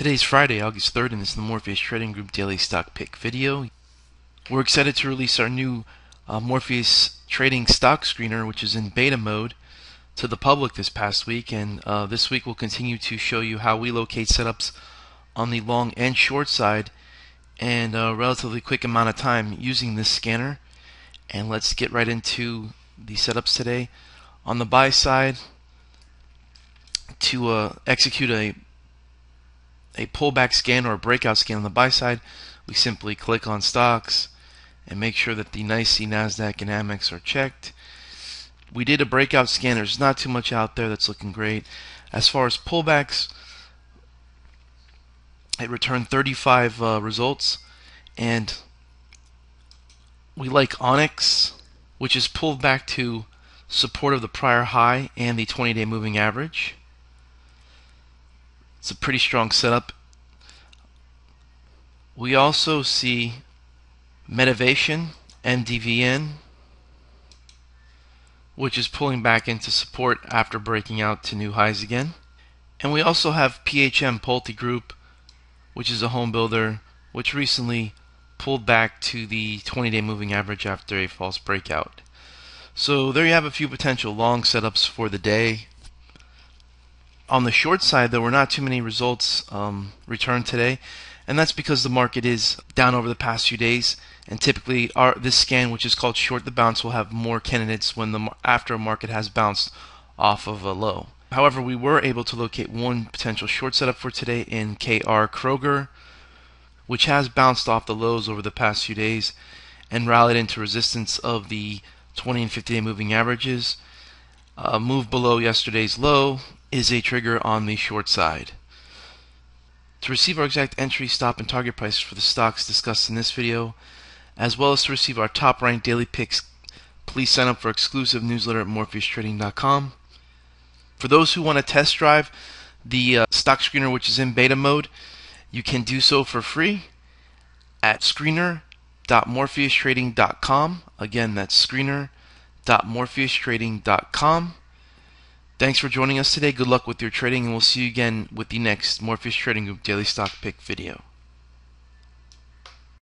Today's Friday, August 3rd, and this is the Morpheus Trading Group Daily Stock Pick video. We're excited to release our new uh, Morpheus Trading Stock Screener, which is in beta mode, to the public this past week. And uh, this week we'll continue to show you how we locate setups on the long and short side in a relatively quick amount of time using this scanner. And let's get right into the setups today. On the buy side, to uh, execute a a pullback scan or a breakout scan on the buy side, we simply click on stocks and make sure that the NYSE, NASDAQ, and Amex are checked. We did a breakout scan. There's not too much out there that's looking great. As far as pullbacks, it returned 35 uh, results, and we like Onyx, which is pulled back to support of the prior high and the 20 day moving average. It's a pretty strong setup. We also see Medivation, MDVN, which is pulling back into support after breaking out to new highs again. And we also have PHM Pulte Group, which is a home builder, which recently pulled back to the 20 day moving average after a false breakout. So there you have a few potential long setups for the day. On the short side, there were not too many results um, returned today, and that's because the market is down over the past few days. And typically, our this scan, which is called short the bounce, will have more candidates when the after a market has bounced off of a low. However, we were able to locate one potential short setup for today in KR Kroger, which has bounced off the lows over the past few days and rallied into resistance of the 20 and 50 day moving averages. Uh, move below yesterday's low is a trigger on the short side. To receive our exact entry, stop, and target prices for the stocks discussed in this video, as well as to receive our top ranked daily picks, please sign up for exclusive newsletter at morpheustrading.com. For those who want to test drive the uh, stock screener, which is in beta mode, you can do so for free at screener.morpheustrading.com. Again, that's screener.morpheustrading.com. Thanks for joining us today. Good luck with your trading, and we'll see you again with the next Morpheus Trading Group Daily Stock Pick video.